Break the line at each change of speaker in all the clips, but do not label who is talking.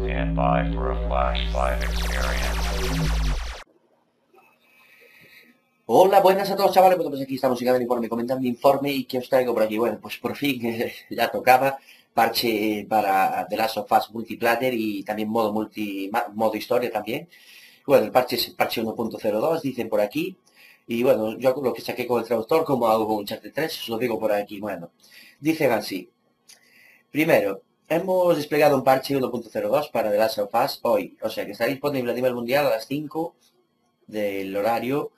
Stand by for a flashlight experience.
Hola, buenas a todos chavales, bueno pues aquí estamos en el informe, comentando informe y que os traigo por aquí. Bueno, pues por fin ya tocaba parche para The Last of Us Multiplayer y también modo multi modo historia también. Bueno, el parche es parche 1.02, dicen por aquí. Y bueno, yo lo que saqué con el traductor, como hago con Uncharted 3, os lo digo por aquí. Bueno, dicen así. Primero, hemos desplegado un parche 1.02 para The Last of Us hoy. O sea que está disponible a nivel mundial a las 5 del horario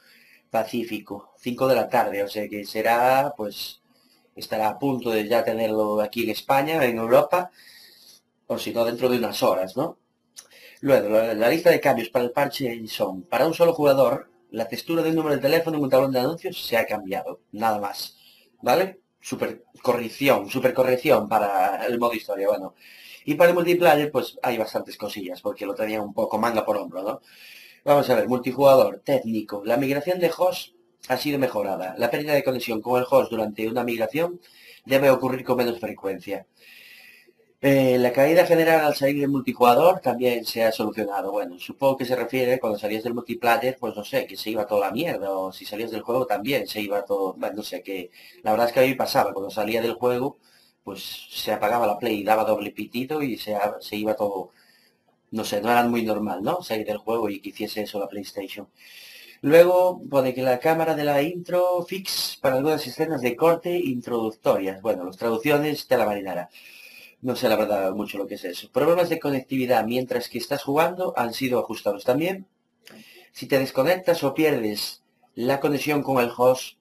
Pacífico, 5 de la tarde, o sea que será, pues, estará a punto de ya tenerlo aquí en España, en Europa, o si no, dentro de unas horas, ¿no? Luego, la, lista de cambios para el parche son, para un solo jugador, la textura del número de teléfono en un tablón de anuncios se ha cambiado, nada más, ¿vale? Super corrección, super corrección para el modo historia, bueno. Y para el multiplayer, pues hay bastantes cosillas, porque lo tenían un poco manga por hombro, ¿no? Vamos a ver, multijugador, técnico. La migración de host ha sido mejorada. La pérdida de conexión con el host durante una migración debe ocurrir con menos frecuencia. Eh, la caída general al salir del multijugador también se ha solucionado. Bueno, supongo que se refiere cuando salías del multiplayer, pues no sé, que se iba toda la mierda, o si salías del juego también se iba todo, bueno, no sé, que la verdad es que a mí pasaba, cuando salía del juego, pues se apagaba la play, daba doble pitido y se, iba todo, no sé, no era muy normal, ¿no? Salir del juego y que hiciese eso la PlayStation. Luego pone que la cámara de la intro fix para algunas escenas de corte introductorias. Bueno, las traducciones de la marinara. No sé la verdad mucho lo que es eso. Problemas de conectividad mientras que estás jugando han sido ajustados también. Si te desconectas o pierdes la conexión con el host,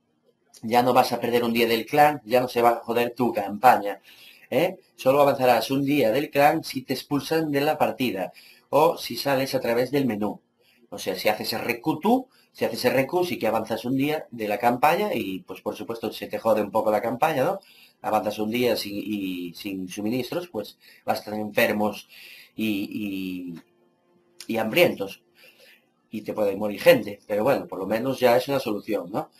ya no vas a perder un día del clan, ya no se va a joder tu campaña. ¿eh? Solo avanzarás un día del clan si te expulsan de la partida o si sales a través del menú. O sea, si haces RQ si haces RQ sí que avanzas un día de la campaña y pues por supuesto se te jode un poco la campaña, ¿no? Avanzas un día sin, y, sin suministros, pues estar enfermos y, y, y hambrientos y te puede morir gente. Pero bueno, por lo menos ya es una solución, ¿no?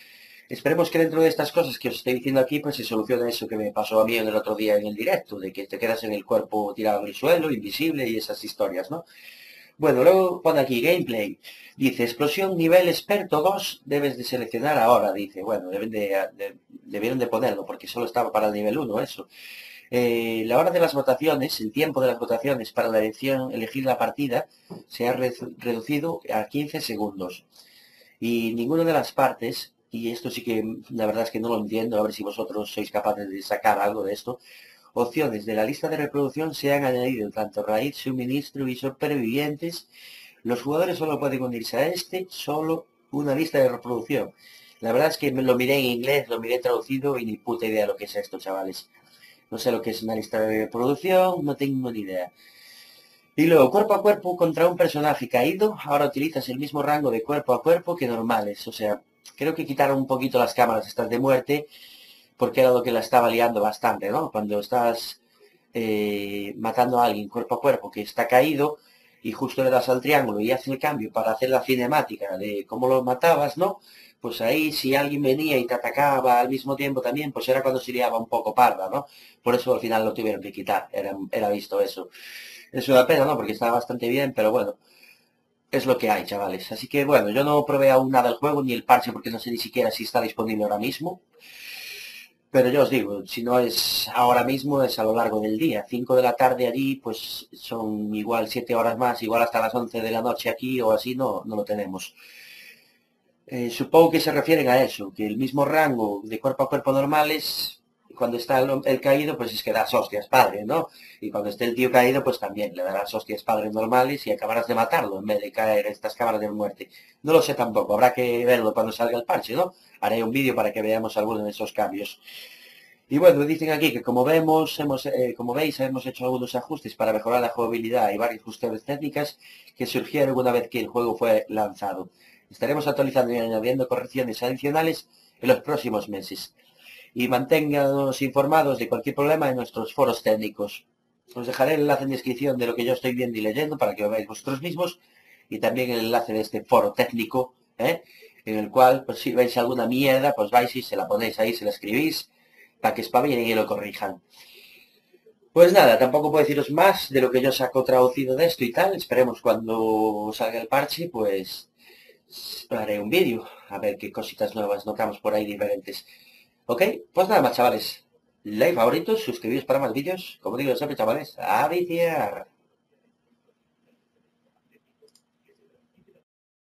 Esperemos que dentro de estas cosas que os estoy diciendo aquí, pues se solucione eso que me pasó a mí en el otro día en el directo, de que te quedas en el cuerpo tirado en el suelo, invisible y esas historias, ¿no? Bueno, luego pone aquí gameplay. Dice, explosión nivel experto 2, debes de seleccionar ahora, dice. Bueno, debieron de ponerlo, porque solo estaba para el nivel 1 eso. Eh, la hora de las votaciones, el tiempo de las votaciones para la elección, elegir la partida, se ha re reducido a 15 segundos. Y ninguna de las partes, y esto sí que la verdad es que no lo entiendo, a ver si vosotros sois capaces de sacar algo de esto, opciones de la lista de reproducción se han añadido tanto raíz, suministro y supervivientes. Los jugadores solo pueden unirse a este, solo una lista de reproducción. La verdad es que lo miré en inglés, lo miré traducido y ni puta idea lo que es esto, chavales. No sé lo que es una lista de reproducción, no tengo ni idea. Y luego, cuerpo a cuerpo contra un personaje caído, ahora utilizas el mismo rango de cuerpo a cuerpo que normales. O sea, creo que quitaron un poquito las cámaras estas de muerte porque era lo que la estaba liando bastante, ¿no? Cuando estás eh, matando a alguien cuerpo a cuerpo que está caído y justo le das al triángulo y hace el cambio para hacer la cinemática de cómo lo matabas, ¿no? Pues ahí si alguien venía y te atacaba al mismo tiempo también, pues era cuando se liaba un poco parda, ¿no? Por eso al final lo tuvieron que quitar, era, era visto eso. Es una pena, ¿no? Porque estaba bastante bien, pero bueno, es lo que hay, chavales. Así que bueno, yo no probé aún nada el juego ni el parche porque no sé ni siquiera si está disponible ahora mismo. Pero yo os digo, si no es ahora mismo, es a lo largo del día. 5 de la tarde allí, pues son igual 7 horas más, igual hasta las 11 de la noche aquí o así, no, no lo tenemos. Eh, supongo que se refieren a eso, que el mismo rango de cuerpo a cuerpo normales, cuando está el, caído, pues es que das hostias padre, ¿no? Y cuando esté el tío caído, pues también le darás hostias padre normales y acabarás de matarlo en vez de caer estas cámaras de muerte. No lo sé tampoco, habrá que verlo cuando salga el parche, ¿no? Haré un vídeo para que veamos algunos de esos cambios. Y bueno, dicen aquí que como vemos, hemos, eh, como veis, hemos hecho algunos ajustes para mejorar la jugabilidad y varias cuestiones técnicas que surgieron una vez que el juego fue lanzado. Estaremos actualizando y añadiendo correcciones adicionales en los próximos meses. Y manténganos informados de cualquier problema en nuestros foros técnicos. Os dejaré el enlace en descripción de lo que yo estoy viendo y leyendo para que lo veáis vosotros mismos y también el enlace de este foro técnico, ¿eh? en el cual, pues si veis alguna mierda, pues vais y se la ponéis ahí, se la escribís, para que espabilen y lo corrijan. Pues nada, tampoco puedo deciros más de lo que yo saco traducido de esto y tal. Esperemos cuando salga el parche, pues haré un vídeo. A ver qué cositas nuevas notamos por ahí diferentes. Ok, pues nada más chavales. Like, favoritos, suscribiros para más vídeos. Como digo siempre chavales, a viciar.